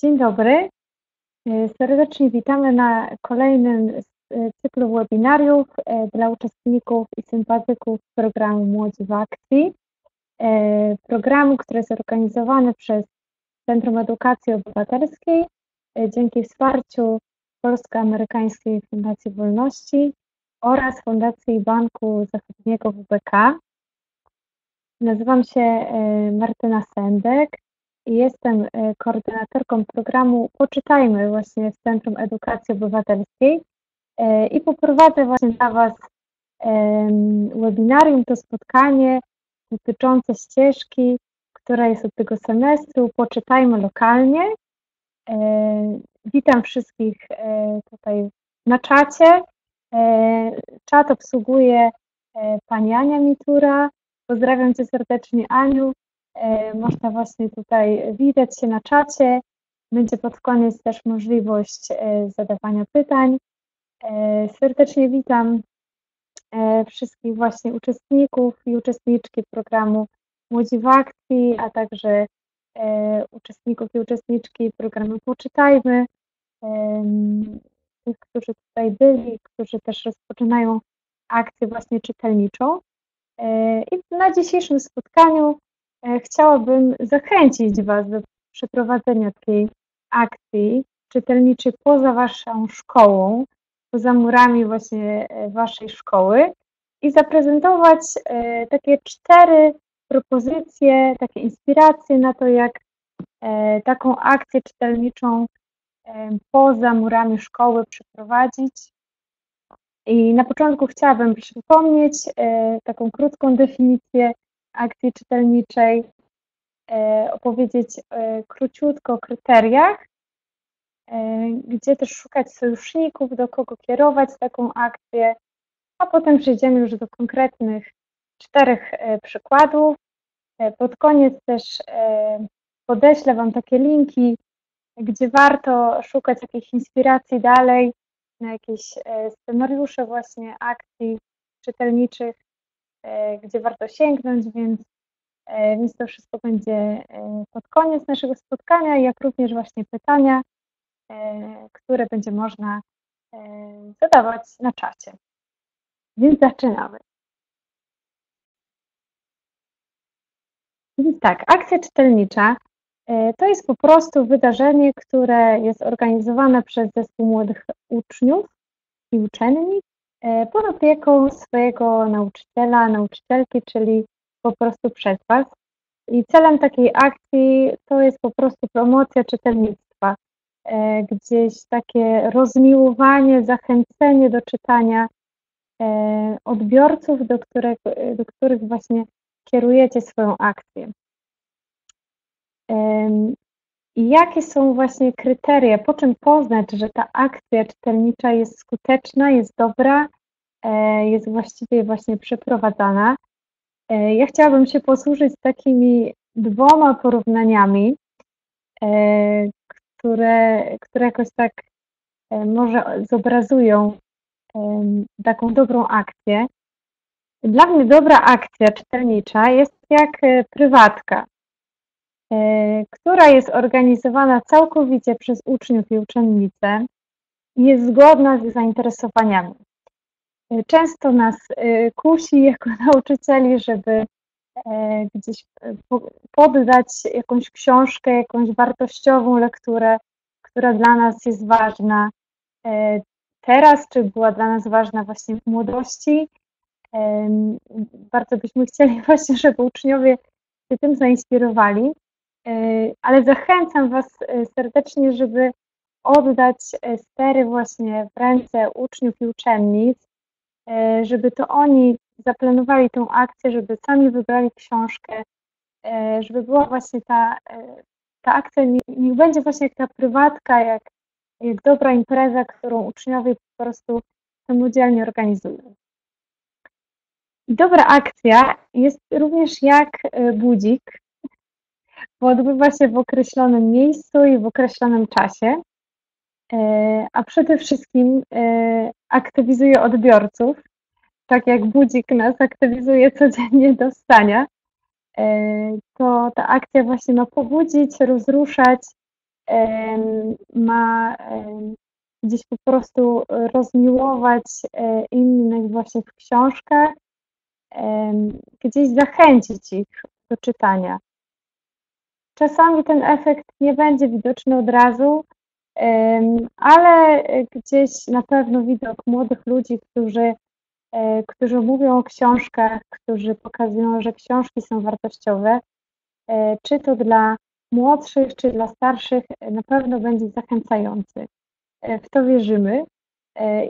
Dzień dobry. E, serdecznie witamy na kolejnym e, cyklu webinariów e, dla uczestników i sympatyków programu Młodzi w Akcji. Programu, który jest organizowany przez Centrum Edukacji Obywatelskiej dzięki wsparciu Polsko-Amerykańskiej Fundacji Wolności oraz Fundacji Banku Zachodniego WBK. Nazywam się Martyna Sendek Jestem e, koordynatorką programu Poczytajmy właśnie w Centrum Edukacji Obywatelskiej e, i poprowadzę właśnie dla Was webinarium, to spotkanie dotyczące ścieżki, która jest od tego semestru. Poczytajmy lokalnie. E, witam wszystkich tutaj na czacie. Czat obsługuje pani Ania Mitura. Pozdrawiam Cię serdecznie, Aniu. E, można właśnie tutaj widać się na czacie. Będzie pod koniec też możliwość e, zadawania pytań. E, serdecznie witam wszystkich właśnie uczestników i uczestniczki programu Młodzi w Akcji, a także uczestników i uczestniczki programu Poczytajmy, tych, którzy tutaj byli, którzy też rozpoczynają akcję właśnie czytelniczą. I na dzisiejszym spotkaniu chciałabym zachęcić Was do przeprowadzenia takiej akcji czytelniczej poza Waszą szkołą, poza murami właśnie e, Waszej szkoły i zaprezentować e, takie cztery propozycje, takie inspiracje na to, jak taką akcję czytelniczą poza murami szkoły przeprowadzić. I na początku chciałabym przypomnieć taką krótką definicję akcji czytelniczej, e, opowiedzieć e, króciutko o kryteriach, e, gdzie też szukać sojuszników, do kogo kierować taką akcję, a potem przejdziemy już do konkretnych czterech przykładów. Pod koniec też podeślę Wam takie linki, gdzie warto szukać jakichś inspiracji dalej, na jakieś scenariusze właśnie akcji czytelniczych, gdzie warto sięgnąć, więc, e, więc to wszystko będzie e, pod koniec naszego spotkania, jak również właśnie pytania, które będzie można zadawać na czacie. Więc zaczynamy. Więc tak, akcja czytelnicza to jest po prostu wydarzenie, które jest organizowane przez zespół młodych uczniów i uczennic E, pod opieką swojego nauczyciela, nauczycielki, czyli po prostu przez Was. I celem takiej akcji to jest po prostu promocja czytelnictwa, e, gdzieś takie rozmiłowanie, zachęcenie do czytania e, odbiorców, do których, do których właśnie kierujecie swoją akcję. I jakie są właśnie kryteria, po czym poznać, że ta akcja czytelnicza jest skuteczna, jest dobra, e, jest właściwie właśnie przeprowadzana. E, ja chciałabym się posłużyć takimi dwoma porównaniami, e, które, które jakoś tak może zobrazują taką dobrą akcję. Dla mnie dobra akcja czytelnicza jest jak prywatka. E, która jest organizowana całkowicie przez uczniów i uczennice i jest zgodna z zainteresowaniami. E, często nas e, kusi jako nauczycieli, żeby gdzieś poddać jakąś książkę, jakąś wartościową lekturę, która dla nas jest ważna teraz, czy była dla nas ważna właśnie w młodości. Bardzo byśmy chcieli właśnie, żeby uczniowie się tym zainspirowali. E, ale zachęcam Was e, serdecznie, żeby oddać e, stery właśnie w ręce uczniów i uczennic, żeby to oni zaplanowali tą akcję, żeby sami wybrali książkę, żeby była właśnie ta, ta akcja, niech będzie właśnie jak ta prywatka, jak, jak dobra impreza, którą uczniowie po prostu samodzielnie organizują. Dobra akcja jest również jak budzik, bo odbywa się w określonym miejscu i w określonym czasie, e, a przede wszystkim e, aktywizuje odbiorców, tak jak budzik nas aktywizuje codziennie do wstania, e, to ta akcja właśnie ma pobudzić, rozruszać ma gdzieś po prostu rozmiłować innych właśnie w książkach, gdzieś zachęcić ich do czytania. Czasami ten efekt nie będzie widoczny od razu, ale gdzieś na pewno widok młodych ludzi, którzy, e, którzy mówią o książkach, którzy pokazują, że książki są wartościowe, e, czy to dla młodszych, czy dla starszych, na pewno będzie zachęcający. E, w to wierzymy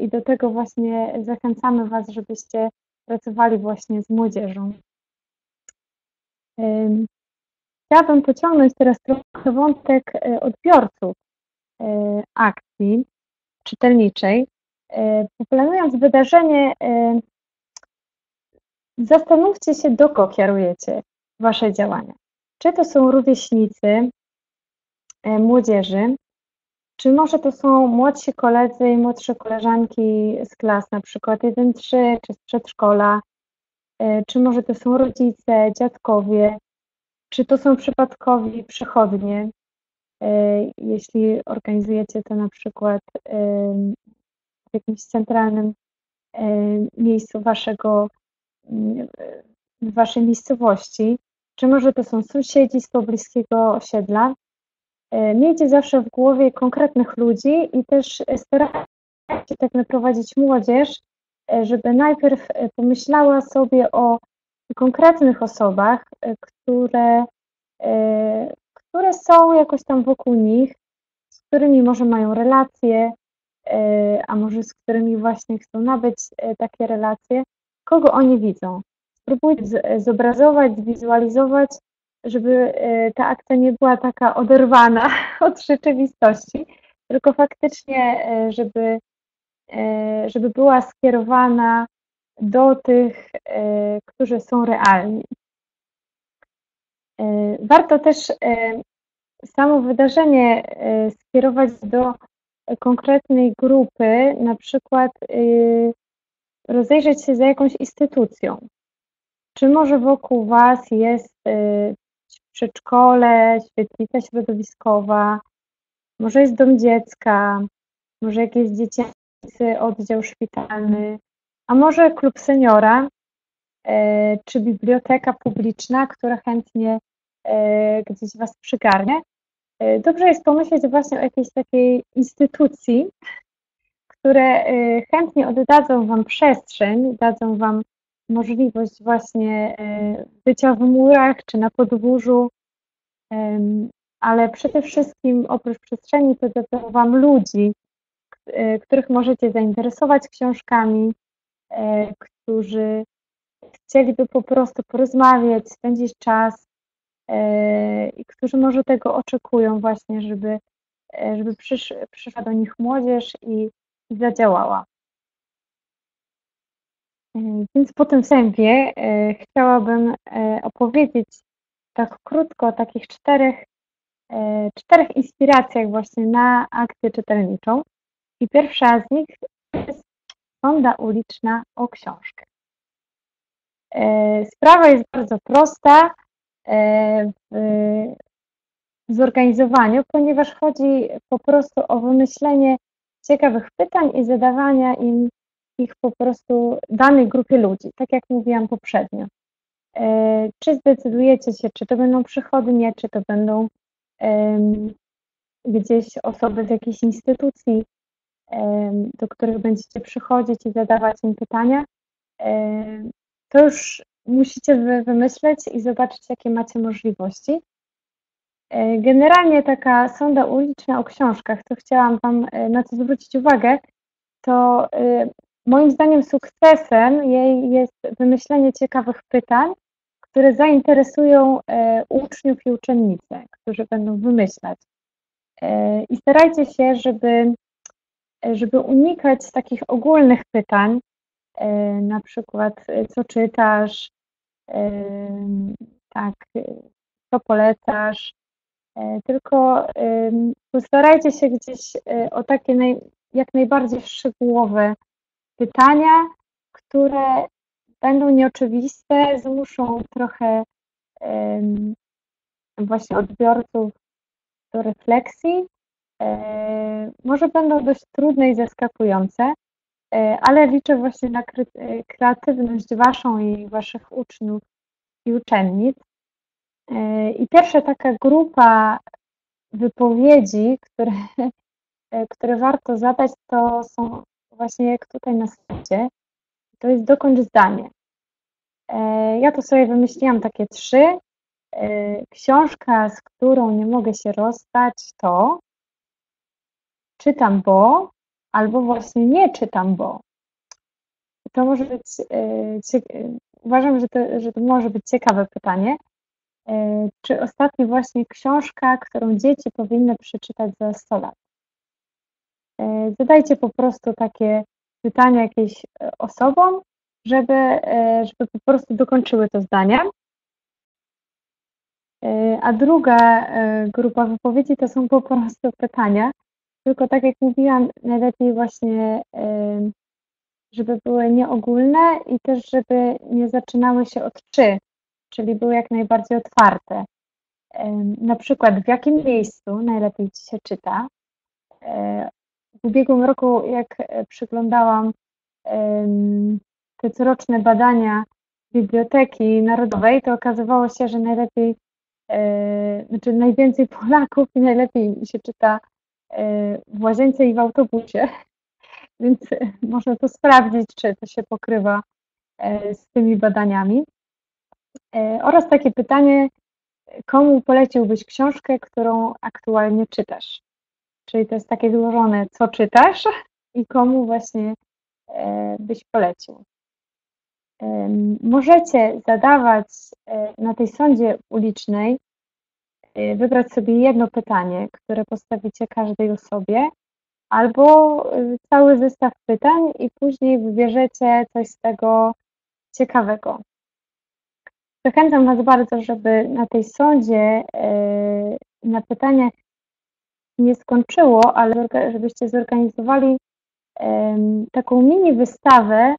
i do tego właśnie zachęcamy Was, żebyście pracowali właśnie z młodzieżą. Chciałabym pociągnąć teraz trochę wątek odbiorców E, akcji czytelniczej. E, planując wydarzenie, e, zastanówcie się, do kogo kierujecie Wasze działania. Czy to są rówieśnicy młodzieży, czy może to są młodsi koledzy i młodsze koleżanki z klas, na przykład 1-3 czy z przedszkola, czy może to są rodzice, dziadkowie, czy to są przypadkowi przychodnie, E, jeśli organizujecie to na przykład w jakimś centralnym e, miejscu waszego, waszej miejscowości, czy może to są sąsiedzi z pobliskiego osiedla, e, miejcie zawsze w głowie konkretnych ludzi i też starajcie się tak naprowadzić młodzież, żeby najpierw pomyślała sobie o konkretnych osobach, które które są jakoś tam wokół nich, z którymi może mają relacje, e, a może z którymi właśnie chcą nabyć e, takie relacje, kogo oni widzą. Spróbujcie zobrazować, zwizualizować, żeby e, ta akcja nie była taka oderwana od rzeczywistości, tylko faktycznie, żeby, żeby była skierowana do tych, którzy są realni. Warto też samo wydarzenie e, skierować do konkretnej grupy, na przykład e, rozejrzeć się za jakąś instytucją. Czy może wokół Was jest e, przedszkole, świetlica środowiskowa, może jest dom dziecka, może jakiś dziecięcy oddział szpitalny, a może klub seniora, czy biblioteka publiczna, która chętnie gdzieś Was przygarnie. E, dobrze jest pomyśleć właśnie o jakiejś takiej instytucji, które e, chętnie oddadzą Wam przestrzeń, dadzą Wam możliwość właśnie e, bycia w murach czy na podwórzu, ale przede wszystkim oprócz przestrzeni to dadzą Wam ludzi, których możecie zainteresować książkami, którzy chcieliby po prostu porozmawiać, spędzić czas, E, i którzy może tego oczekują właśnie, żeby, e, żeby przysz, przyszła do nich młodzież i, i zadziałała. E, więc po tym wstępie chciałabym opowiedzieć tak krótko o takich czterech, czterech inspiracjach właśnie na akcję czytelniczą. I pierwsza z nich jest sonda uliczna o książkę. Sprawa jest bardzo prosta. E, w zorganizowaniu, ponieważ chodzi po prostu o wymyślenie ciekawych pytań i zadawania im ich po prostu danej grupie ludzi, tak jak mówiłam poprzednio. E, czy zdecydujecie się, czy to będą przychodnie, czy to będą gdzieś osoby z jakiejś instytucji, do których będziecie przychodzić i zadawać im pytania, to już musicie wy wymyśleć i zobaczyć, jakie macie możliwości. E, generalnie taka sonda uliczna o książkach, to chciałam Wam e, na to zwrócić uwagę, to e, moim zdaniem sukcesem jej jest wymyślenie ciekawych pytań, które zainteresują uczniów i uczennice, którzy będą wymyślać. I starajcie się, żeby, żeby unikać takich ogólnych pytań, na przykład co czytasz, tak, co polecasz, e, tylko postarajcie się gdzieś e, o takie naj, jak najbardziej szczegółowe pytania, które będą nieoczywiste, zmuszą trochę właśnie odbiorców do refleksji. Może będą dość trudne i zaskakujące, ale liczę właśnie na kreatywność Waszą i Waszych uczniów i uczennic. I pierwsza taka grupa wypowiedzi, które, które warto zadać, to są właśnie jak tutaj na slajdzie, to jest dokończ zdanie. E, ja to sobie wymyśliłam takie trzy. E, książka, z którą nie mogę się rozstać, to czytam bo, albo właśnie nie czytam bo. To może być, e, uważam, że to, że to może być ciekawe pytanie. Czy ostatnio właśnie książka, którą dzieci powinny przeczytać za 100 lat? Zadajcie po prostu takie pytania jakieś osobom, żeby, e, żeby po prostu dokończyły to zdanie. E, a druga e, grupa wypowiedzi to są po prostu pytania. Tylko tak jak mówiłam, najlepiej właśnie, żeby były nieogólne i też, żeby nie zaczynały się od czy, czyli były jak najbardziej otwarte. Na przykład, w jakim miejscu najlepiej Ci się czyta? W ubiegłym roku, jak przyglądałam te coroczne badania Biblioteki Narodowej, to okazywało się, że najlepiej, e, znaczy najwięcej Polaków i najlepiej się czyta e, w łazience i w autobusie, więc można to sprawdzić, czy to się pokrywa e, z tymi badaniami. Oraz takie pytanie, komu poleciłbyś książkę, którą aktualnie czytasz? Czyli to jest takie złożone, co czytasz i komu właśnie byś polecił. Możecie zadawać e, na tej sądzie ulicznej, e, wybrać sobie jedno pytanie, które postawicie każdej osobie, albo e, cały zestaw pytań i później wybierzecie coś z tego ciekawego. Zachęcam Was bardzo, żeby na tej sądzie na pytaniach nie skończyło, ale żebyście zorganizowali taką mini wystawę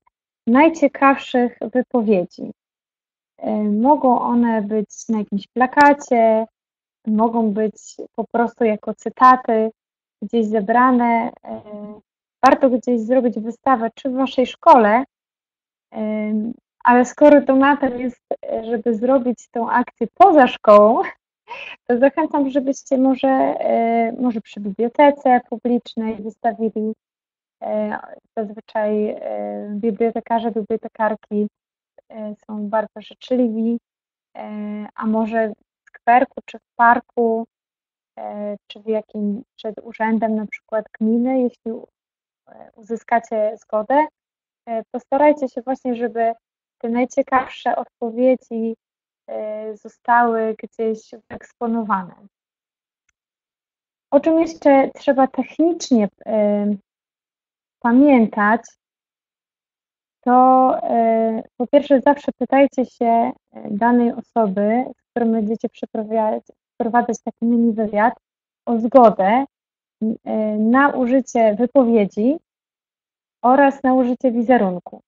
najciekawszych wypowiedzi. Mogą one być na jakimś plakacie, mogą być po prostu jako cytaty gdzieś zebrane. E, warto gdzieś zrobić wystawę, czy w Waszej szkole, e, ale skoro tematem jest, żeby zrobić tą akcję poza szkołą, to zachęcam, żebyście może, może przy bibliotece publicznej wystawili E, zazwyczaj e, bibliotekarze, bibliotekarki e, są bardzo życzliwi, a może skwerku, czy w parku, czy w jakim, przed urzędem na przykład gminy, jeśli uzyskacie zgodę, postarajcie się właśnie, żeby te najciekawsze odpowiedzi zostały gdzieś wyeksponowane. O czym jeszcze trzeba technicznie pamiętać, to e, po pierwsze zawsze pytajcie się e, danej osoby, z którą będziecie przeprowadzać taki mini wywiad, o zgodę e, na użycie wypowiedzi oraz na użycie wizerunku.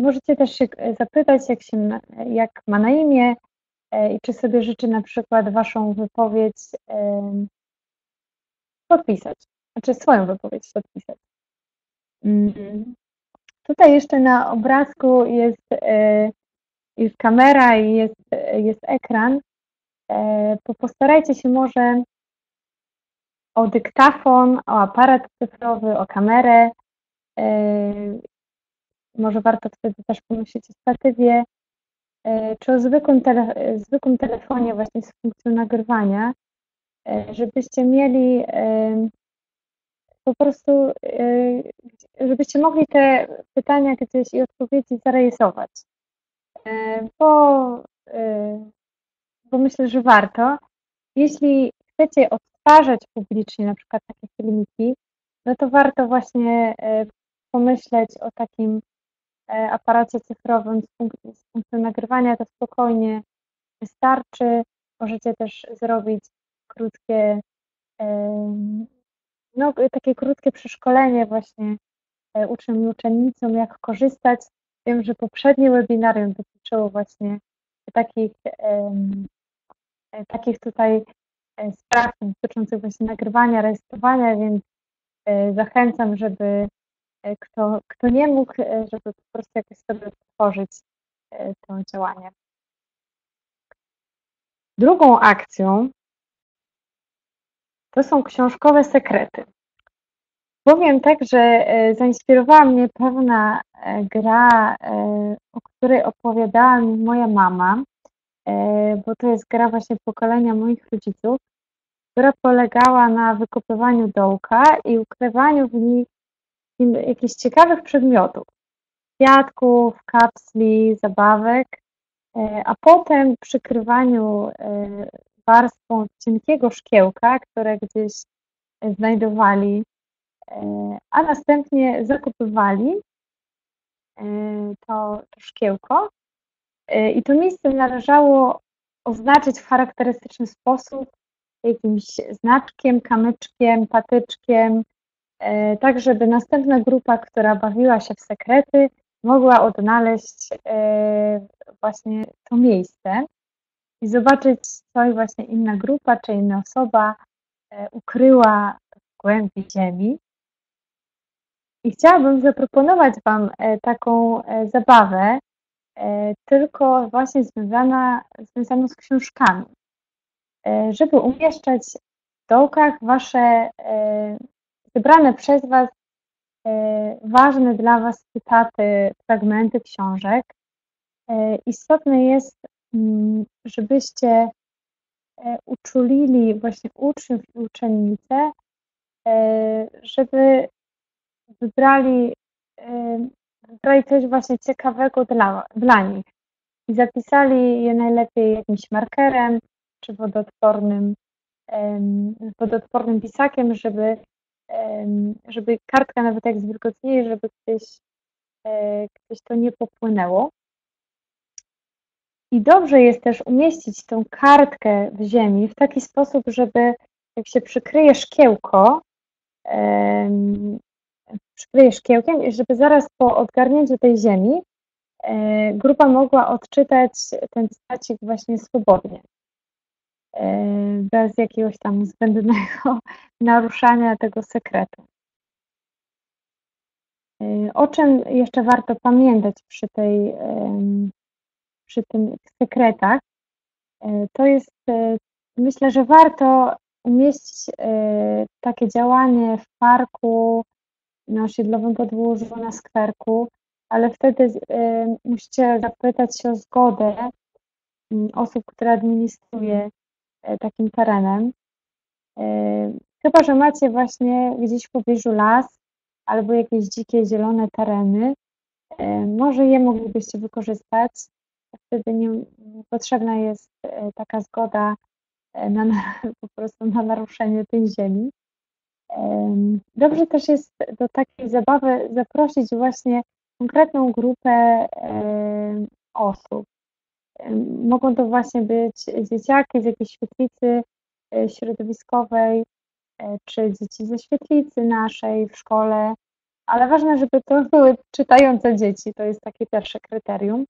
Możecie też się zapytać, jak, się, jak ma na imię i czy sobie życzy na przykład Waszą wypowiedź podpisać znaczy swoją wypowiedź podpisać. Tutaj jeszcze na obrazku jest, e, jest kamera i jest, jest ekran. E, postarajcie się może o dyktafon, o aparat cyfrowy, o kamerę. E, może warto wtedy też pomyśleć o statywie, czy o zwykłym, tele, zwykłym telefonie właśnie z funkcją nagrywania, żebyście mieli po prostu, y, żebyście mogli te pytania gdzieś i odpowiedzi zarejestrować. Y, bo, y, bo myślę, że warto. Jeśli chcecie odtwarzać publicznie na przykład takie filmiki, no to warto właśnie pomyśleć o takim aparacie cyfrowym z funkcją nagrywania, to spokojnie wystarczy. Możecie też zrobić krótkie no, takie krótkie przeszkolenie właśnie e, uczniom i uczennicom, jak korzystać. Wiem, że poprzednie webinarium dotyczyło właśnie takich, e, takich tutaj spraw dotyczących właśnie nagrywania, rejestrowania, więc zachęcam, żeby kto, kto nie mógł, żeby po prostu jakoś sobie tworzyć to działanie. Drugą akcją to są książkowe sekrety. Powiem tak, że e, zainspirowała mnie pewna e, gra, e, o której opowiadała mi moja mama, bo to jest gra właśnie pokolenia moich rodziców, która polegała na wykopywaniu dołka i ukrywaniu w nim jakichś ciekawych przedmiotów, kwiatków, kapsli, zabawek, a potem przykrywaniu warstwą cienkiego szkiełka, które gdzieś znajdowali E, a następnie zakupywali e, to, szkiełko. E, i to miejsce należało oznaczyć w charakterystyczny sposób jakimś znaczkiem, kamyczkiem, patyczkiem, tak żeby następna grupa, która bawiła się w sekrety, mogła odnaleźć właśnie to miejsce i zobaczyć, co właśnie inna grupa czy inna osoba ukryła w głębi ziemi. I chciałabym zaproponować Wam e, taką e, zabawę, e, tylko właśnie związana, związaną z książkami, żeby umieszczać w dołkach Wasze wybrane przez Was ważne dla Was cytaty, fragmenty książek. Istotne jest, żebyście uczulili właśnie uczniów i uczennice, żeby wybrali, wybrali coś właśnie ciekawego dla, dla nich i zapisali je najlepiej jakimś markerem czy wodoodpornym, wodoodpornym pisakiem, żeby, żeby kartka nawet jak zwilgotnieje, żeby gdzieś, e, gdzieś to nie popłynęło. I dobrze jest też umieścić tą kartkę w ziemi w taki sposób, żeby jak się przykryje szkiełko, przykryje szkiełkiem żeby zaraz po odgarnięciu tej ziemi e, grupa mogła odczytać ten stacik właśnie swobodnie, e, bez jakiegoś tam zbędnego naruszania tego sekretu. E, o czym jeszcze warto pamiętać przy, tej, przy tym sekretach, to jest, myślę, że warto umieścić takie działanie w parku, na osiedlowym podwórzu, na skwerku, ale wtedy musicie zapytać się o zgodę y, osób, które administruje takim terenem. Chyba, że macie właśnie gdzieś w pobliżu las albo jakieś dzikie, zielone tereny, może je moglibyście wykorzystać. Wtedy nie potrzebna jest y, taka zgoda na, po prostu na naruszenie tej ziemi. Dobrze też jest do takiej zabawy zaprosić właśnie konkretną grupę osób. Mogą to właśnie być dzieciaki z jakiejś świetlicy e, środowiskowej, e, czy dzieci ze świetlicy naszej w szkole, ale ważne, żeby to były czytające dzieci, to jest takie pierwsze kryterium.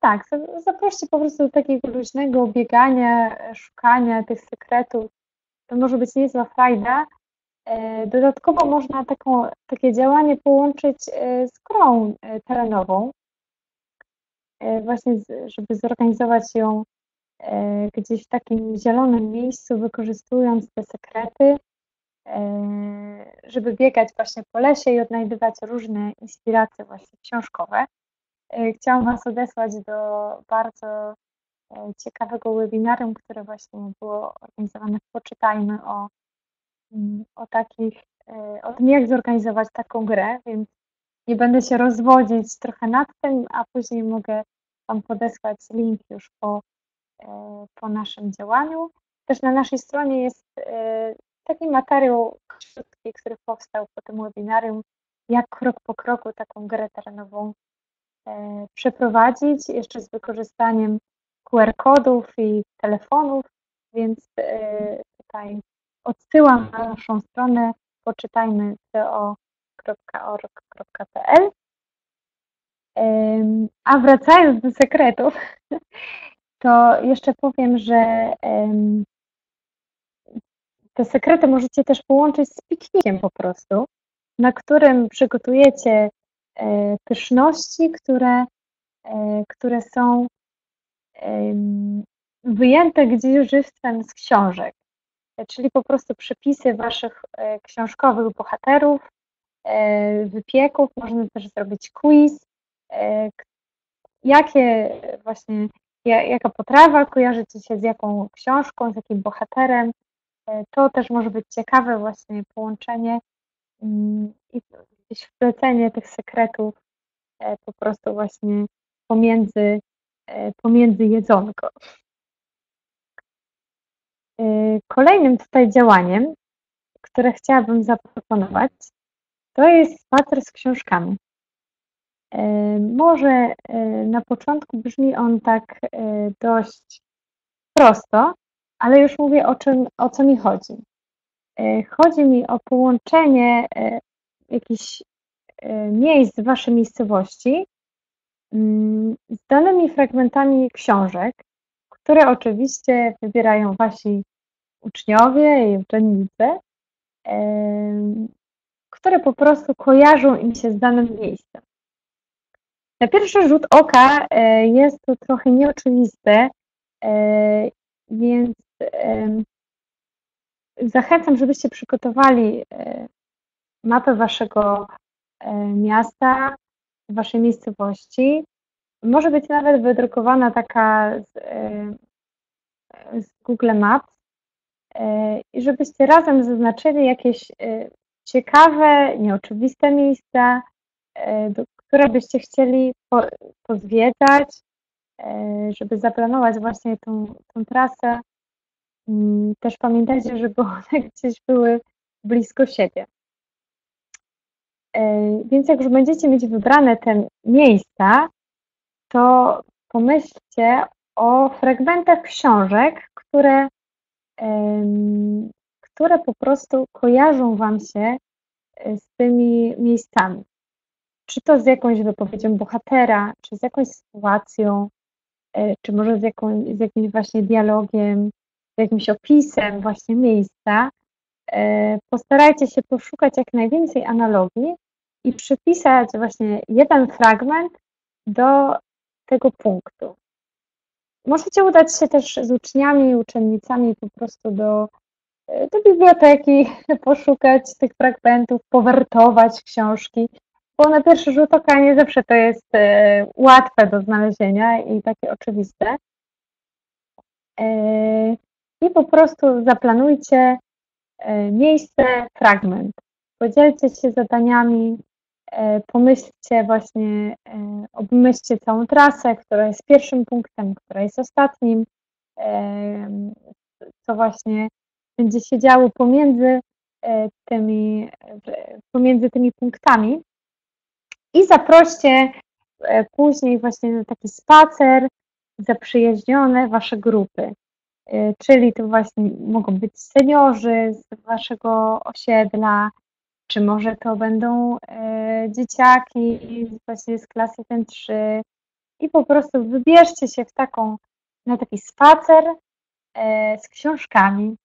Tak, zaproście po prostu do takiego luźnego biegania, szukania tych sekretów, to może być niezła frajda. E, dodatkowo można taką, takie działanie połączyć e, z grą e, terenową, właśnie żeby zorganizować ją gdzieś w takim zielonym miejscu, wykorzystując te sekrety, żeby biegać właśnie po lesie i odnajdywać różne inspiracje właśnie książkowe. Chciałam Was odesłać do bardzo E, ciekawego webinarium, które właśnie było organizowane w Poczytajmy o, mm, o takich, e, o tym, jak zorganizować taką grę, więc nie będę się rozwodzić trochę nad tym, a później mogę Wam podesłać link już po, e, po naszym działaniu. Też na naszej stronie jest taki materiał krótki, który powstał po tym webinarium, jak krok po kroku taką grę terenową przeprowadzić, jeszcze z wykorzystaniem QR-kodów i telefonów, więc e, tutaj odsyłam na naszą stronę poczytajmy co.org.pl. A wracając do sekretów, to jeszcze powiem, że te sekrety możecie też połączyć z piknikiem po prostu, na którym przygotujecie e, pyszności, które, e, które są wyjęte gdzieś żywcem z książek, czyli po prostu przepisy waszych e, książkowych bohaterów, wypieków, można też zrobić quiz, jakie właśnie, jaka potrawa kojarzy Ci się z jaką książką, z jakim bohaterem, E, to też może być ciekawe właśnie połączenie. Mm, i jakieś wplecenie tych sekretów e, po prostu właśnie pomiędzy, e, pomiędzy jedzonko. Kolejnym tutaj działaniem, które chciałabym zaproponować, to jest spacer z książkami. Może na początku brzmi on tak dość prosto, ale już mówię o, czym, o co mi chodzi. E, chodzi mi o połączenie e, jakichś e, miejsc w Waszej miejscowości mm, z danymi fragmentami książek, które oczywiście wybierają Wasi uczniowie i uczennice, które po prostu kojarzą im się z danym miejscem. Na pierwszy rzut oka jest to trochę nieoczywiste, więc Zachęcam, żebyście przygotowali e, mapę waszego e, miasta, waszej miejscowości. Może być nawet wydrukowana taka z, e, z Google Maps i żebyście razem zaznaczyli jakieś ciekawe, nieoczywiste miejsca, które byście chcieli pozwiedzać, żeby zaplanować właśnie tą, tą trasę Mm, też pamiętajcie, żeby one gdzieś były blisko siebie. E, więc jak już będziecie mieć wybrane te miejsca, to pomyślcie o fragmentach książek, które, które po prostu kojarzą Wam się e, z tymi miejscami. Czy to z jakąś wypowiedzią bohatera, czy z jakąś sytuacją, e, czy może z, jaką, z jakimś właśnie dialogiem, jakimś opisem właśnie miejsca, postarajcie się poszukać jak najwięcej analogii i przypisać właśnie jeden fragment do tego punktu. Możecie udać się też z uczniami, uczennicami po prostu do, e, do biblioteki, poszukać tych fragmentów, powertować książki, bo na pierwszy rzut oka nie zawsze to jest e, łatwe do znalezienia i takie oczywiste i po prostu zaplanujcie e, miejsce, fragment. Podzielcie się zadaniami, e, pomyślcie właśnie, e, obmyślcie całą trasę, która jest pierwszym punktem, która jest ostatnim, co właśnie będzie się działo pomiędzy tymi, pomiędzy tymi punktami i zaproście później właśnie na taki spacer zaprzyjaźnione Wasze grupy. Y, czyli to właśnie mogą być seniorzy z waszego osiedla, czy może to będą y, dzieciaki właśnie z klasy ten 3 i po prostu wybierzcie się w taką, na taki spacer y, z książkami.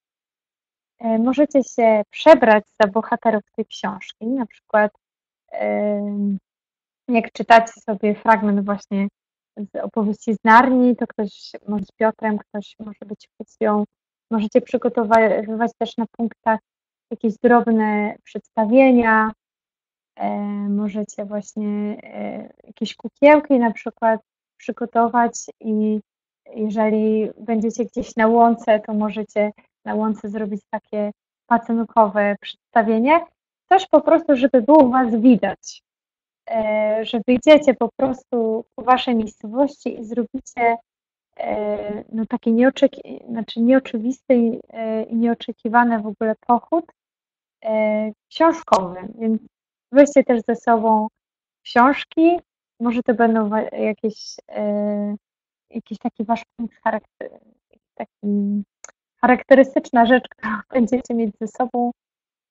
Możecie się przebrać za bohaterów tej książki, na przykład jak czytacie sobie fragment właśnie z opowieści z Narni, to ktoś może z Piotrem, ktoś może być Fucją. Możecie przygotowywać też na punktach jakieś drobne przedstawienia, e, możecie właśnie e, jakieś kukiełki na przykład przygotować i jeżeli będziecie gdzieś na łące, to możecie na łące zrobić takie pacynkowe przedstawienie. Coś po prostu, żeby było Was widać. E, że wyjdziecie po prostu po waszej miejscowości i zrobicie e, no, taki nieoczeki, znaczy nieoczywisty e, i nieoczekiwany w ogóle pochód książkowy, więc weźcie też ze sobą książki, może to będą jakieś, jakiś taki wasz punkt charakter, taki charakterystyczna rzecz, którą będziecie mieć ze sobą,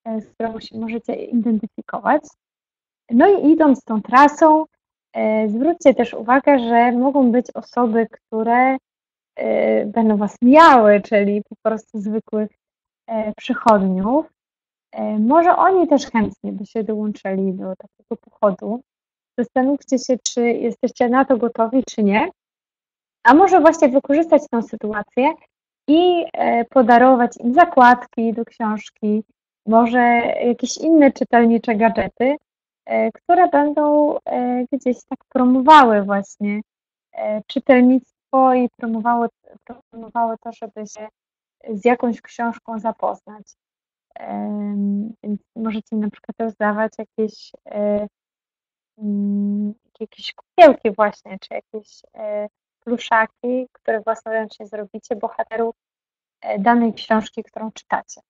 z którą się możecie identyfikować. No i idąc tą trasą, e, zwróćcie też uwagę, że mogą być osoby, które będą Was miały, czyli po prostu zwykłych przychodniów. Może oni też chętnie by się dołączyli do takiego pochodu. Zastanówcie się, czy jesteście na to gotowi, czy nie. A może właśnie wykorzystać tę sytuację i podarować im zakładki do książki, może jakieś inne czytelnicze gadżety, e, które będą e, gdzieś tak promowały właśnie e, czytelnictwo i promowały, promowały to, żeby się z jakąś książką zapoznać. Więc możecie na przykład rozdawać jakieś, mm, jakieś kukiełki właśnie, czy jakieś pluszaki, które własnoręcznie zrobicie, bohaterów danej książki, którą czytacie.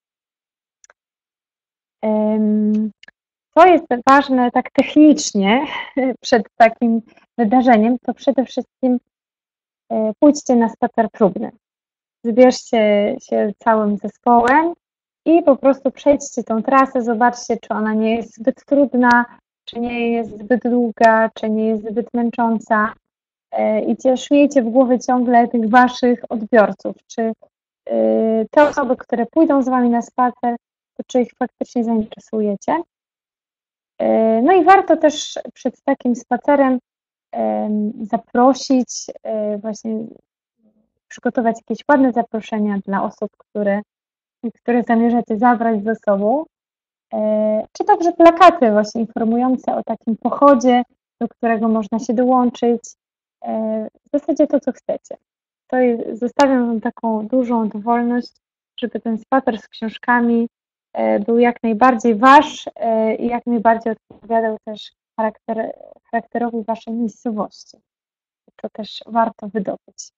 Co jest ważne tak technicznie przed takim wydarzeniem, to przede wszystkim e, pójdźcie na spacer próbny. Zbierzcie się całym zespołem i po prostu przejdźcie tą trasę, zobaczcie, czy ona nie jest zbyt trudna, czy nie jest zbyt długa, czy nie jest zbyt męcząca. E, I miejcie w głowie ciągle tych waszych odbiorców, czy e, te osoby, które pójdą z wami na spacer, to czy ich faktycznie zainteresujecie. E, no i warto też przed takim spacerem zaprosić, e, właśnie przygotować jakieś ładne zaproszenia dla osób, które, które zamierzacie zabrać ze sobą, e, czy także plakaty właśnie informujące o takim pochodzie, do którego można się dołączyć, w zasadzie to, co chcecie. To jest, zostawiam Wam taką dużą dowolność, żeby ten spacer z książkami był jak najbardziej wasz e, i jak najbardziej odpowiadał też charakter, charakterowi waszej miejscowości. To też warto wydobyć.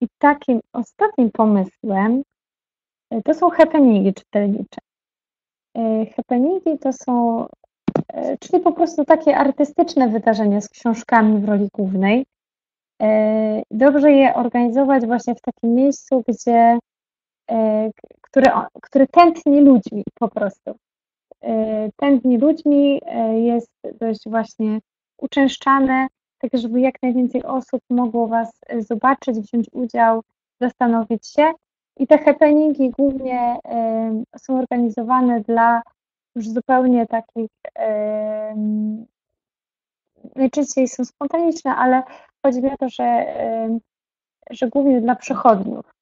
I takim ostatnim pomysłem e, to są happeningi czytelnicze. Happeningi to są, czyli po prostu takie artystyczne wydarzenia z książkami w roli głównej, E, dobrze je organizować właśnie w takim miejscu, gdzie, e, które, które tętni ludźmi po prostu. E, tętni ludźmi jest dość właśnie uczęszczane, tak żeby jak najwięcej osób mogło Was zobaczyć, wziąć udział, zastanowić się. I te happeningi głównie są organizowane dla już zupełnie takich, najczęściej są spontaniczne, ale chodzi mi o to, że, że głównie dla przechodniów,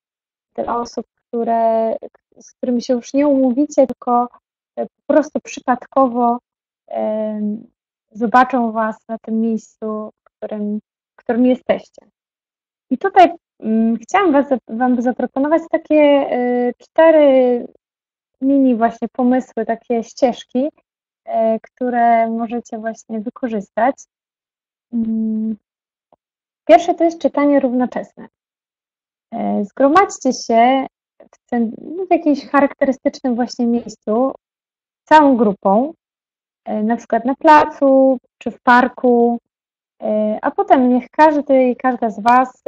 dla osób, które, z którymi się już nie umówicie, tylko e, po prostu przypadkowo zobaczą Was na tym miejscu, w którym, w którym jesteście. I tutaj mm, chciałam was, Wam zaproponować takie e, cztery mini właśnie pomysły, takie ścieżki, e, które możecie właśnie wykorzystać. Pierwsze to jest czytanie równoczesne. E, zgromadźcie się w, ten, w jakimś charakterystycznym właśnie miejscu całą grupą, e, na przykład na placu czy w parku, e, a potem niech każdy i każda z Was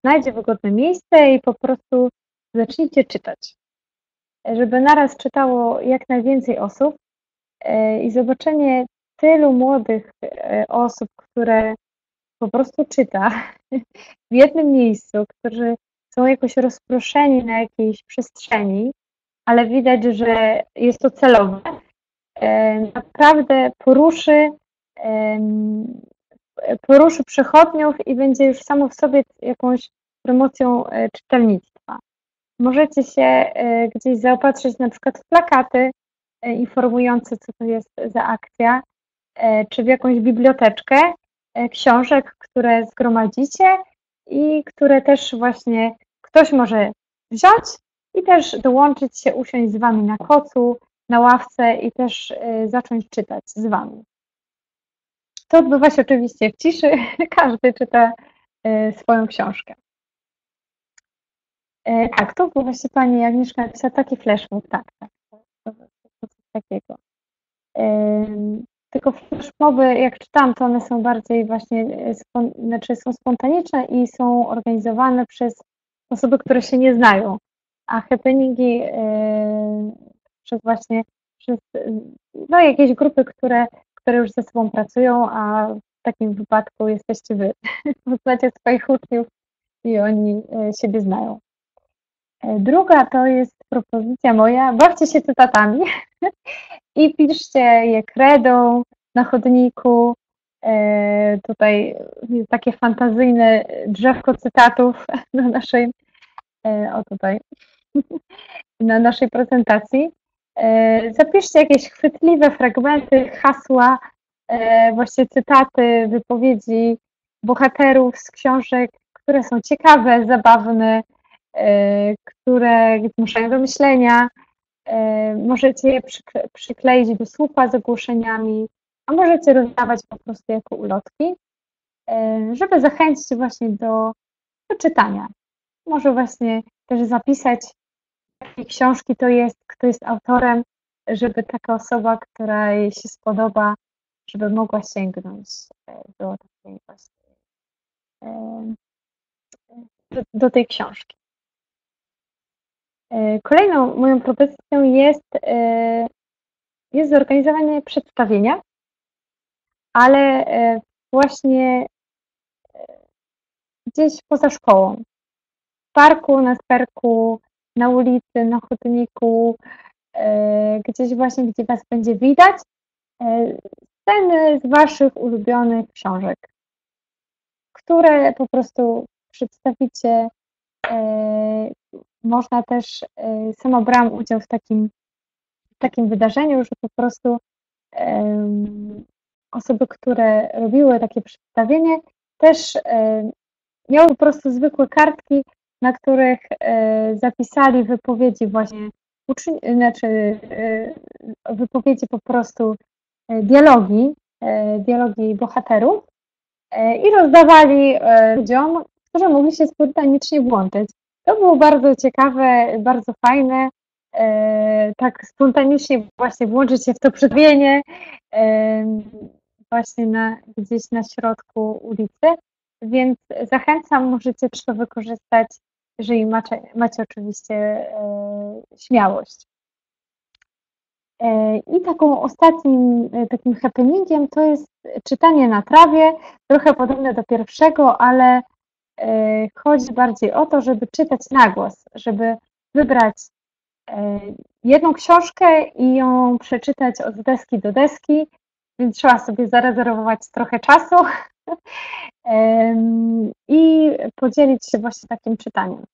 znajdzie wygodne miejsce i po prostu zacznijcie czytać. Żeby naraz czytało jak najwięcej osób i zobaczenie tylu młodych osób, które po prostu czyta w jednym miejscu, którzy są jakoś rozproszeni na jakiejś przestrzeni, ale widać, że jest to celowe, e, naprawdę poruszy, poruszy przechodniów i będzie już samo w sobie jakąś promocją e, czytelnictwa. Możecie się e, gdzieś zaopatrzyć na przykład w plakaty informujące, co to jest za akcja, czy w jakąś biblioteczkę, E, książek, które zgromadzicie i które też właśnie ktoś może wziąć i też dołączyć się, usiąść z Wami na kocu, na ławce i też e, zacząć czytać z Wami. To odbywa się oczywiście w ciszy, każdy czyta e, swoją książkę. Tak, to właśnie Pani Agnieszka napisała taki flashmob, tak, tak, coś takiego. Tylko flashmoby, jak czytam, to one są bardziej właśnie, e, znaczy są spontaniczne i są organizowane przez osoby, które się nie znają. A happeningi yy, przez właśnie przez no, jakieś grupy, które, które już ze sobą pracują, a w takim wypadku jesteście wy. Poznacie swoich uczniów i oni siebie znają. Druga to jest propozycja moja. Bawcie się cytatami i piszcie je kredą na chodniku. Tutaj takie fantazyjne drzewko cytatów na naszej, o tutaj, na naszej prezentacji. Zapiszcie jakieś chwytliwe fragmenty, hasła, właśnie cytaty, wypowiedzi bohaterów z książek, które są ciekawe, zabawne, które zmuszają do myślenia. Możecie je przykleić do słupa z ogłoszeniami, a możecie rozdawać po prostu jako ulotki, żeby zachęcić właśnie do, do czytania. Może właśnie też zapisać, jakie książki to jest, kto jest autorem, żeby taka osoba, która jej się spodoba, żeby mogła sięgnąć do takiej właśnie do, do tej książki. E, kolejną moją propozycją jest, e, jest zorganizowanie przedstawienia, ale e, właśnie gdzieś poza szkołą. W parku, na sperku, na ulicy, na chodniku, gdzieś właśnie, gdzie Was będzie widać, sceny z Waszych ulubionych książek, które po prostu przedstawicie można też, e, sama brałam udział w takim, w takim wydarzeniu, że po prostu osoby, które robiły takie przedstawienie, też e, miały po prostu zwykłe kartki, na których e, zapisali wypowiedzi właśnie, znaczy wypowiedzi po prostu dialogi, dialogi bohaterów i rozdawali ludziom, którzy mogli się spontanicznie włączyć. To było bardzo ciekawe, bardzo fajne. E, tak spontanicznie właśnie włączyć się w to przedwienie e, właśnie na, gdzieś na środku ulicy, więc zachęcam, możecie też to wykorzystać, jeżeli macie, macie oczywiście e, śmiałość. I taką ostatnim takim happeningiem to jest czytanie na trawie, trochę podobne do pierwszego, ale E, chodzi bardziej o to, żeby czytać na głos, żeby wybrać e, jedną książkę i ją przeczytać od deski do deski, więc trzeba sobie zarezerwować trochę czasu i podzielić się właśnie takim czytaniem.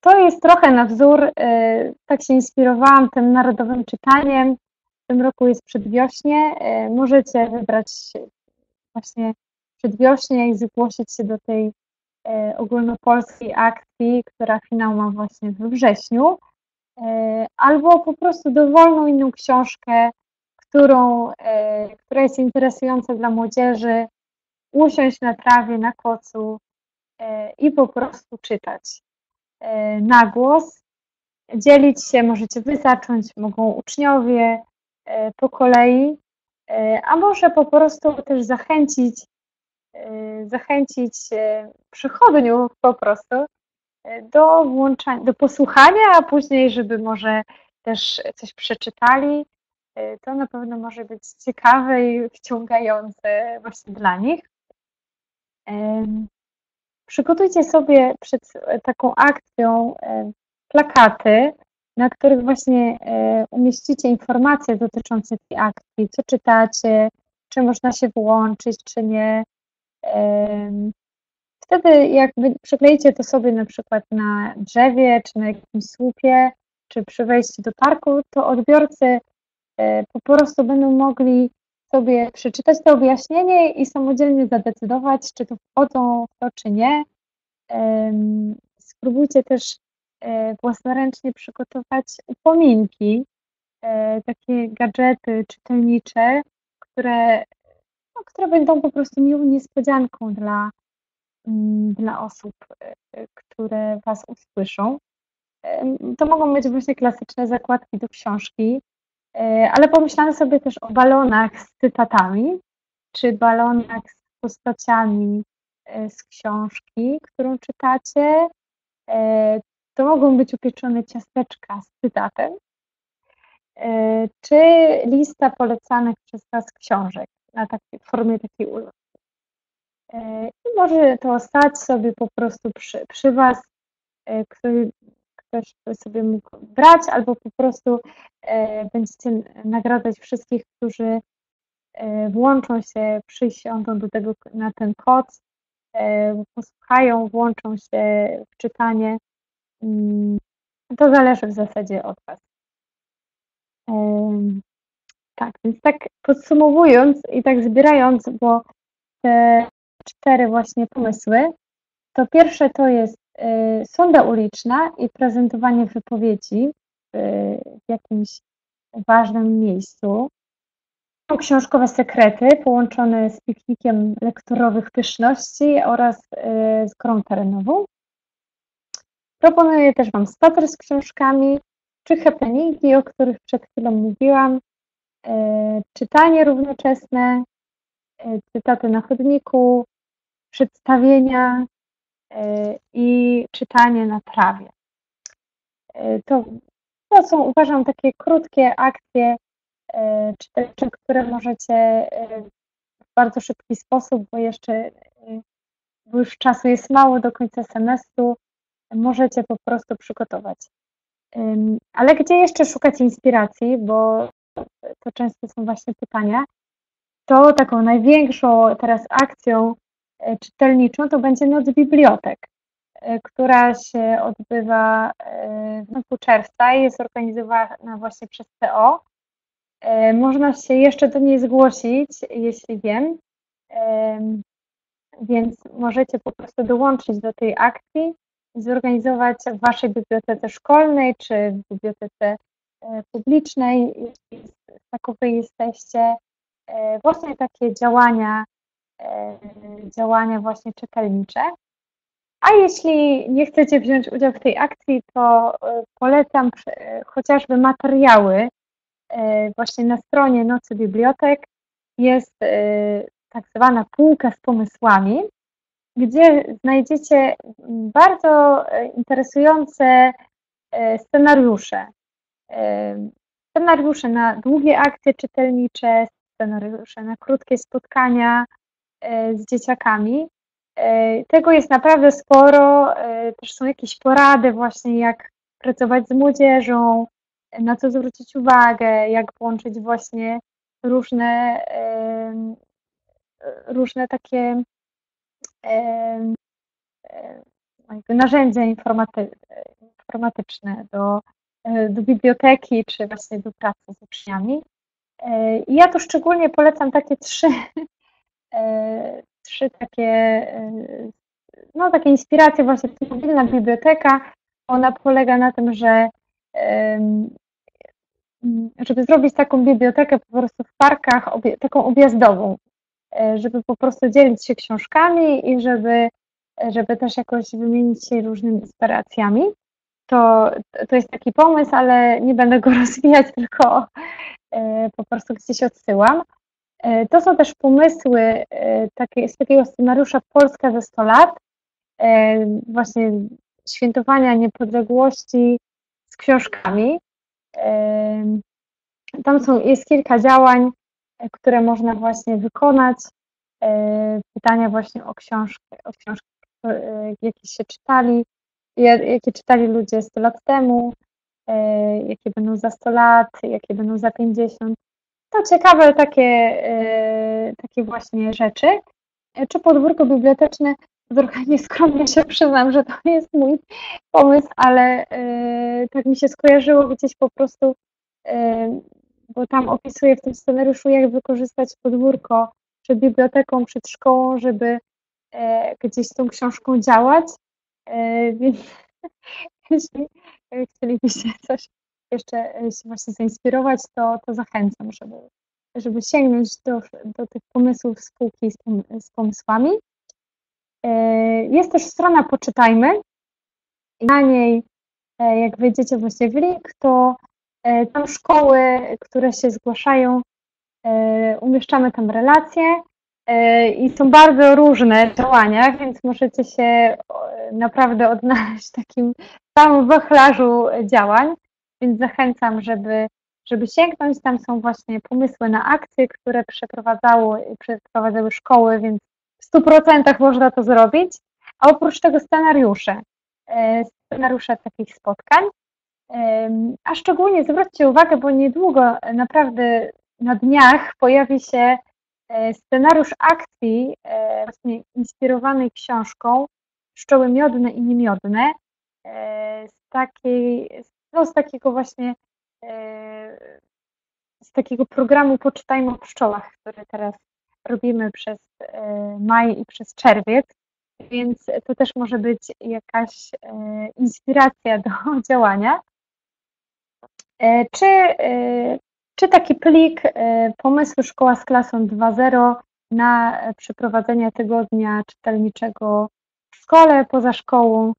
To jest trochę na wzór, e, tak się inspirowałam tym narodowym czytaniem. W tym roku jest przedwiośnie. Możecie wybrać właśnie przedwiośnie i zgłosić się do tej E, ogólnopolskiej akcji, która finał ma właśnie we wrześniu, e, albo po prostu dowolną inną książkę, którą, e, która jest interesująca dla młodzieży, usiąść na trawie, na kocu i po prostu czytać na głos. Dzielić się możecie wy zacząć, mogą uczniowie po kolei, a może po prostu też zachęcić zachęcić przychodniów po prostu do włączania, do posłuchania, a później, żeby może też coś przeczytali. To na pewno może być ciekawe i wciągające właśnie dla nich. Przygotujcie sobie przed taką akcją plakaty, na których właśnie umieścicie informacje dotyczące tej akcji, co czytacie, czy można się włączyć, czy nie, Wtedy jak przykleicie to sobie na przykład na drzewie, czy na jakimś słupie, czy przy wejściu do parku, to odbiorcy e, po prostu będą mogli sobie przeczytać to objaśnienie i samodzielnie zadecydować, czy to wchodzą w to, czy nie. Spróbujcie też e, własnoręcznie przygotować upominki, e, takie gadżety czytelnicze, które no, które będą po prostu miłą niespodzianką dla, mm, dla osób, e, które Was usłyszą. To mogą być właśnie klasyczne zakładki do książki, e, ale pomyślałam sobie też o balonach z cytatami, czy balonach z postaciami e, z książki, którą czytacie. To mogą być upieczone ciasteczka z cytatem, czy lista polecanych przez Was książek na takiej, w formie takiej ulotki. i może to stać sobie po prostu przy, przy Was, który ktoś sobie mógł brać, albo po prostu będziecie nagradzać wszystkich, którzy włączą się, przysiądą do tego na ten koc, posłuchają, włączą się w czytanie. Mm, to zależy w zasadzie od Was. Tak, więc tak podsumowując i tak zbierając, bo te cztery właśnie pomysły, to pierwsze to jest sonda uliczna i prezentowanie wypowiedzi w jakimś ważnym miejscu. Książkowe sekrety połączone z piknikiem lekturowych pyszności oraz y, z grą terenową. Proponuję też Wam spacer z książkami, czy happeningi, o których przed chwilą mówiłam, e, czytanie równoczesne, cytaty na chodniku, przedstawienia i czytanie na trawie. To, to są, uważam, takie krótkie akcje czytelnicze, które możecie w bardzo szybki sposób, bo jeszcze bo już czasu jest mało do końca semestru, możecie po prostu przygotować. Ale gdzie jeszcze szukać inspiracji, bo to często są właśnie pytania, to taką największą teraz akcją e, czytelniczą to będzie Noc Bibliotek, e, która się odbywa e, w końcu czerwca i jest organizowana właśnie przez TO. Można się jeszcze do niej zgłosić, jeśli wiem, więc możecie po prostu dołączyć do tej akcji zorganizować w Waszej bibliotece szkolnej czy w bibliotece e, publicznej, jeśli takowej jesteście, e, właśnie takie działania, e, działania właśnie czytelnicze. A jeśli nie chcecie wziąć udziału w tej akcji, to polecam chociażby materiały właśnie na stronie Nocy Bibliotek. Jest tak zwana półka z pomysłami, gdzie znajdziecie bardzo e, interesujące e, scenariusze. E, scenariusze na długie akcje czytelnicze, scenariusze na krótkie spotkania z dzieciakami. Tego jest naprawdę sporo. Też są jakieś porady właśnie, jak pracować z młodzieżą, na co zwrócić uwagę, jak włączyć właśnie różne, różne takie narzędzia informaty, informatyczne do, e, do biblioteki czy właśnie do pracy z uczniami. E, ja tu szczególnie polecam takie trzy, e, trzy takie, no takie inspiracje właśnie, mobilna biblioteka, ona polega na tym, że żeby zrobić taką bibliotekę po prostu w parkach, taką objazdową, E, żeby po prostu dzielić się książkami i żeby, żeby też jakoś wymienić się różnymi inspiracjami. To, to jest taki pomysł, ale nie będę go rozwijać, tylko e, po prostu gdzieś odsyłam. E, to są też pomysły takie, z takiego scenariusza Polska ze 100 lat, właśnie świętowania niepodległości z książkami. Tam są, jest kilka działań, które można właśnie wykonać. E, pytania właśnie o książki, o książki e, jakie się czytali, jakie czytali ludzie 100 lat temu, e, jakie będą za 100 lat, jakie będą za 50. To ciekawe takie, takie właśnie rzeczy. Czy podwórko biblioteczne, trochę nieskromnie się przyznam, że to jest mój pomysł, ale tak mi się skojarzyło gdzieś po prostu bo tam opisuję w tym scenariuszu, jak wykorzystać podwórko przed biblioteką, przed szkołą, żeby e, gdzieś tą książką działać. E, więc jeśli chcielibyście coś jeszcze się właśnie zainspirować, to, to zachęcam, żeby, żeby sięgnąć do, do tych pomysłów spółki z, z pomysłami. E, jest też strona Poczytajmy. Na niej, jak wejdziecie właśnie w link, to E, tam szkoły, które się zgłaszają, e, umieszczamy tam relacje e, i są bardzo różne działania, więc możecie się naprawdę odnaleźć w takim samym wachlarzu działań, więc zachęcam, żeby, żeby sięgnąć. Tam są właśnie pomysły na akcje, które przeprowadzało, przeprowadzały szkoły, więc w 100% można to zrobić, a oprócz tego scenariusze, e, scenariusze takich spotkań, a szczególnie zwróćcie uwagę, bo niedługo, naprawdę na dniach pojawi się e, scenariusz akcji właśnie inspirowanej książką Pszczoły miodne i niemiodne z takiej, no z takiego właśnie z takiego programu Poczytajmy o pszczołach, który teraz robimy przez e, maj i przez czerwiec, więc to też może być jakaś e, inspiracja do działania. E, czy, czy taki plik pomysły Szkoła z klasą 2.0 na przeprowadzenie tygodnia czytelniczego w szkole, poza szkołą?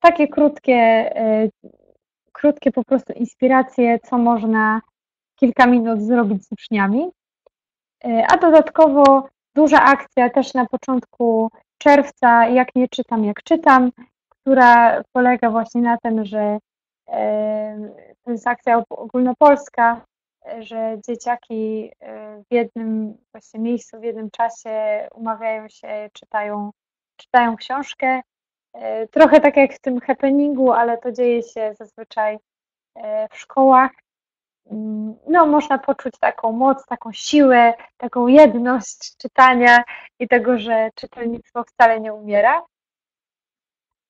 Takie krótkie, krótkie po prostu inspiracje, co można kilka minut zrobić z uczniami. E, a dodatkowo duża akcja też na początku czerwca, jak nie czytam, jak czytam, która polega właśnie na tym, że e, to jest akcja ogólnopolska, że dzieciaki e, w jednym właśnie miejscu, w jednym czasie umawiają się, czytają, czytają książkę. Trochę tak jak w tym happeningu, ale to dzieje się zazwyczaj w szkołach Mm, no, można poczuć taką moc, taką siłę, taką jedność czytania i tego, że czytelnictwo wcale nie umiera.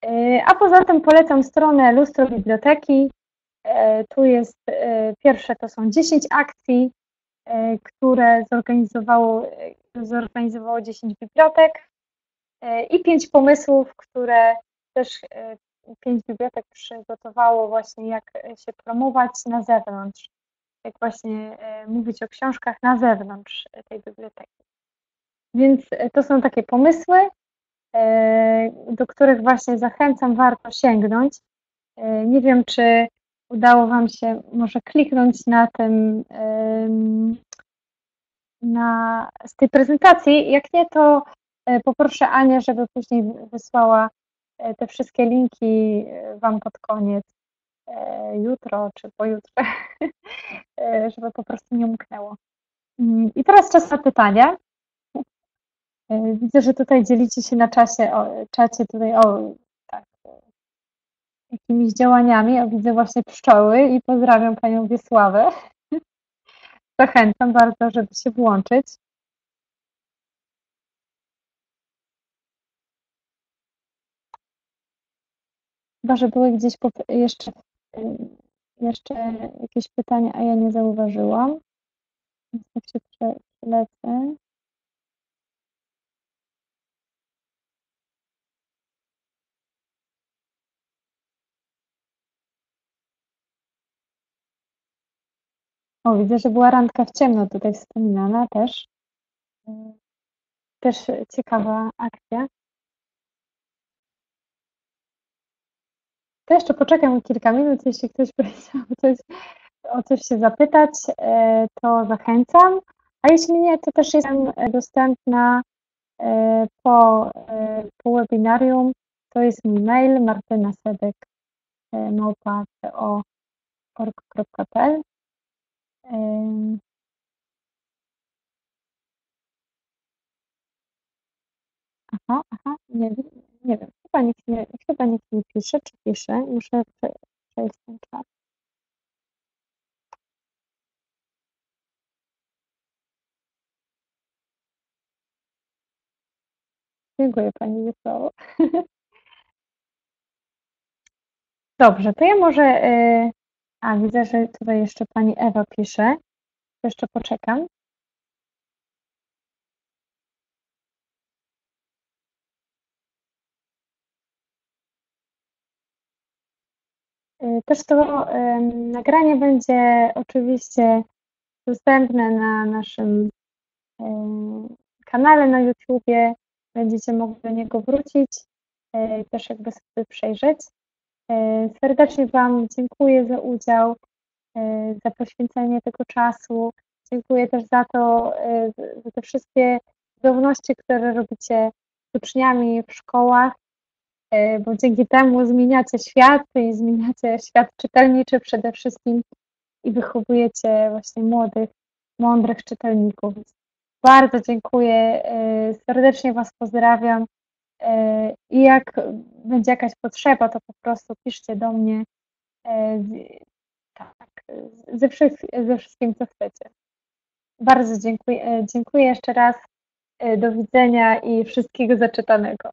E, a poza tym polecam stronę Lustro Biblioteki. E, tu jest e, pierwsze, to są 10 akcji, które zorganizowało, zorganizowało 10 bibliotek i 5 pomysłów, które też 5 bibliotek przygotowało właśnie, jak się promować na zewnątrz jak właśnie e, mówić o książkach na zewnątrz tej biblioteki. Więc e, to są takie pomysły, e, do których właśnie zachęcam, warto sięgnąć. Nie wiem, czy udało Wam się może kliknąć na tym, na, z tej prezentacji. Jak nie, to poproszę Anię, żeby później wysłała te wszystkie linki Wam pod koniec E, jutro czy pojutrze, e, żeby po prostu nie umknęło. Mm, I teraz czas na pytania. E, widzę, że tutaj dzielicie się na czasie, o, czacie tutaj o tak, jakimiś działaniami. O, widzę właśnie pszczoły i pozdrawiam Panią Wiesławę. Zachęcam bardzo, żeby się włączyć. Chyba, że były gdzieś jeszcze jeszcze jakieś pytania, a ja nie zauważyłam. Więc tak się przelecę. O, widzę, że była randka w ciemno tutaj wspominana też. Też ciekawa akcja. To jeszcze poczekam kilka minut, jeśli ktoś będzie chciał coś, o coś się zapytać, e, to zachęcam. A jeśli nie, to też jestem dostępna e, po, e, po webinarium. To jest mój mail martynasedek.org.pl Aha, aha, nie nie wiem. Chyba nikt nie, chyba nikt nie pisze, czy pisze. Muszę przejść ten czat. Dziękuję Pani Wiesławo. Dobrze, to ja może... Y, a, widzę, że tutaj jeszcze Pani Ewa pisze. Jeszcze poczekam. Też to nagranie będzie oczywiście dostępne na naszym kanale na YouTubie. Będziecie mogli do niego wrócić, y, też jakby sobie przejrzeć. Y, serdecznie Wam dziękuję za udział, za poświęcenie tego czasu. Dziękuję też za to, za te wszystkie zdolności, które robicie z uczniami w szkołach. E, bo dzięki temu zmieniacie świat i zmieniacie świat czytelniczy przede wszystkim i wychowujecie właśnie młodych, mądrych czytelników. Bardzo dziękuję, y, serdecznie Was pozdrawiam y, i jak będzie jakaś potrzeba, to po prostu piszcie do mnie tak, ze, ze wszystkim, co chcecie. Bardzo dziękuję, dziękuję jeszcze raz, do widzenia i wszystkiego zaczytanego.